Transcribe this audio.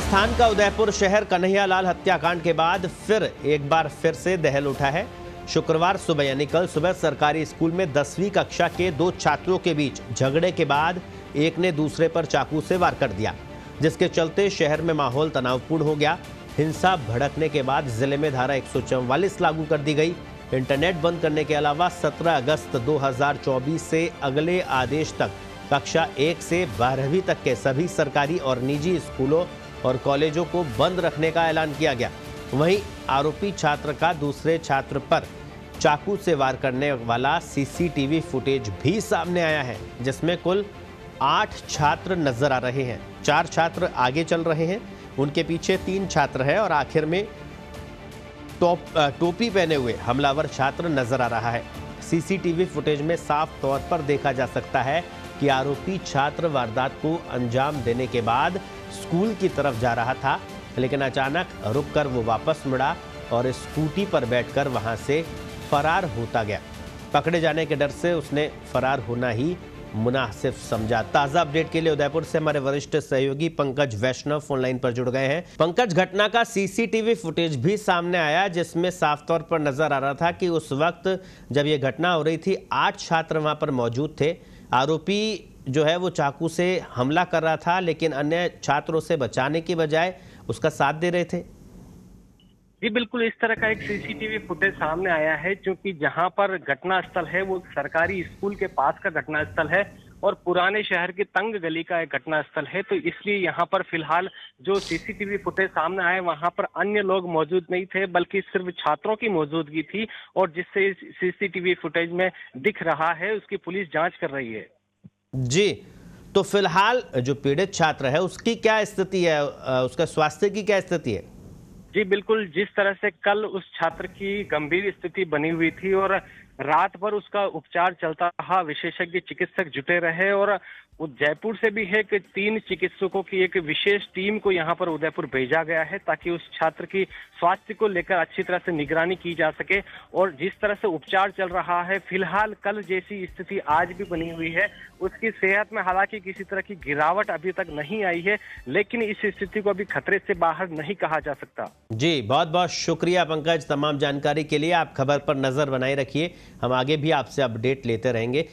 राजस्थान का उदयपुर शहर कन्हैयालाल हत्याकांड के बाद फिर एक बार फिर से दहल उठा है। शुक्रवार सुबह, यानी कल सुबह, सरकारी स्कूल में दसवीं कक्षा के दो छात्रों के बीच झगड़े के बाद एक ने दूसरे पर चाकू से वार कर दिया, जिसके चलते शहर में माहौल तनावपूर्ण हो गया। हिंसा भड़कने के बाद ज़िले में धारा एक सौ चौवालीस लागू कर दी गई। इंटरनेट बंद करने के अलावा 17 अगस्त 2024 से अगले आदेश तक कक्षा एक से बारहवीं तक के सभी सरकारी और निजी स्कूलों और कॉलेजों को बंद रखने का ऐलान किया गया। वहीं आरोपी छात्र का दूसरे छात्र पर चाकू से वार करने वाला सीसीटीवी फुटेज भी सामने आया है, जिसमें कुल आठ छात्र नज़र आ रहे हैं। चार छात्र आगे चल रहे हैं। उनके पीछे तीन छात्र हैं और आखिर में टोप टोपी पहने हुए हमलावर छात्र नज़र आ रहा है। सीसीटीवी फुटेज में साफ़ तौर पर देखा जा सकता है कि आरोपी छात्र वारदात को अंजाम देने के बाद स्कूल की तरफ़ जा रहा था, लेकिन अचानक रुककर वो वापस मुड़ा और स्कूटी पर बैठकर वहाँ से फरार होता गया। पकड़े जाने के डर से उसने फरार होना ही मुनासिब समझा। ताज़ा अपडेट के लिए उदयपुर से हमारे वरिष्ठ सहयोगी पंकज वैष्णव फोनलाइन पर जुड़ गए हैं। पंकज, घटना का सीसीटीवी फुटेज भी सामने आया, जिसमें साफ़ तौर पर नज़र आ रहा था कि उस वक्त जब यह घटना हो रही थी, आठ छात्र वहाँ पर मौजूद थे। आरोपी जो है वो चाकू से हमला कर रहा था, लेकिन अन्य छात्रों से बचाने के बजाय उसका साथ दे रहे थे। जी, बिल्कुल इस तरह का एक सीसीटीवी फुटेज सामने आया है क्योंकि जहाँ पर घटना स्थल है, वो सरकारी स्कूल के पास का घटना स्थल है और पुराने शहर की तंग गली का एक घटना स्थल है तो इसलिए यहाँ पर फ़िलहाल जो सीसीटीवी फुटेज सामने आए वहाँ पर अन्य लोग मौजूद नहीं थे बल्कि सिर्फ़ छात्रों की मौजूदगी थी और जिससे सीसीटीवी फुटेज में दिख रहा है उसकी पुलिस जाँच कर रही है। जी तो फ़िलहाल जो पीड़ित छात्र है उसकी क्या स्थिति है? उसका स्वास्थ्य की क्या स्थिति है? जी बिल्कुल जिस तरह से कल उस छात्र की गंभीर स्थिति बनी हुई थी और रात भर उसका उपचार चलता रहा। विशेषज्ञ चिकित्सक जुटे रहे और जयपुर से भी है कि तीन चिकित्सकों की एक विशेष टीम को यहाँ पर उदयपुर भेजा गया है ताकि उस छात्र की स्वास्थ्य को लेकर अच्छी तरह से निगरानी की जा सके और जिस तरह से उपचार चल रहा है, फ़िलहाल कल जैसी स्थिति आज भी बनी हुई है। उसकी सेहत में हालाँकि किसी तरह की गिरावट अभी तक नहीं आई है, लेकिन इस स्थिति को अभी खतरे से बाहर नहीं कहा जा सकता। जी बहुत बहुत शुक्रिया पंकज। तमाम जानकारी के लिए आप खबर पर नज़र बनाए रखिए। हम आगे भी आपसे अपडेट लेते रहेंगे।